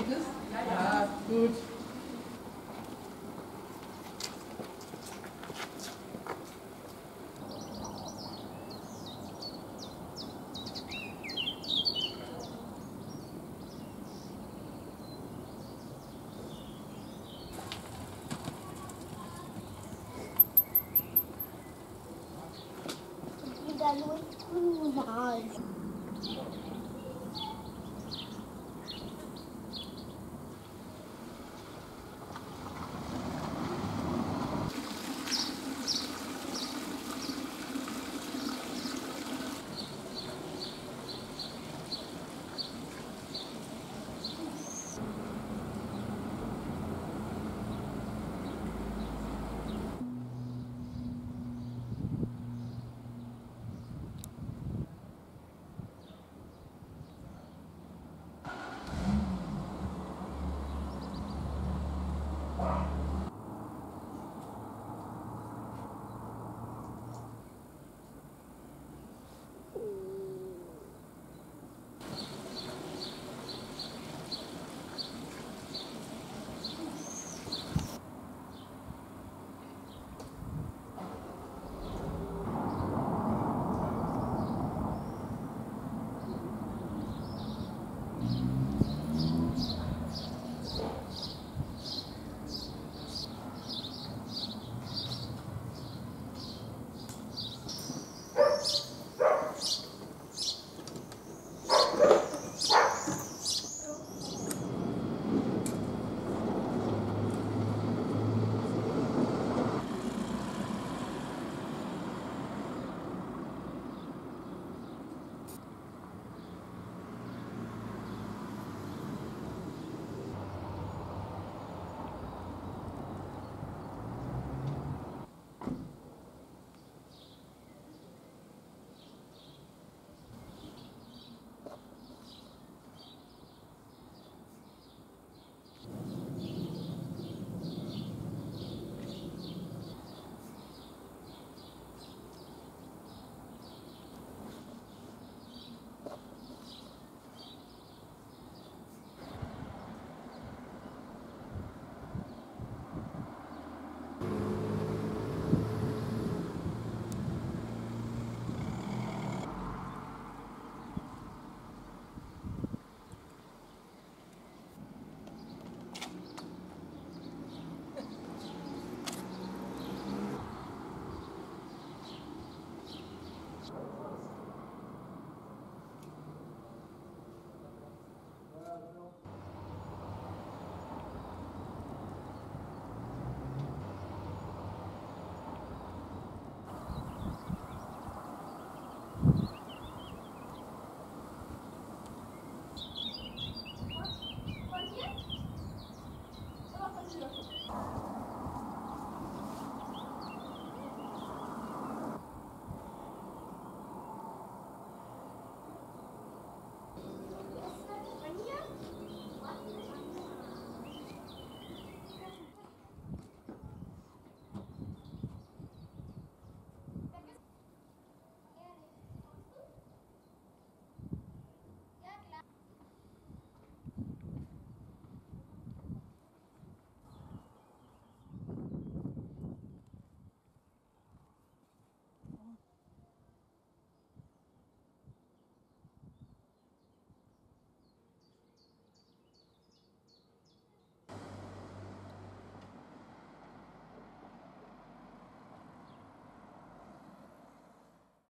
Geht es? Ja, gut. Luis Brunal.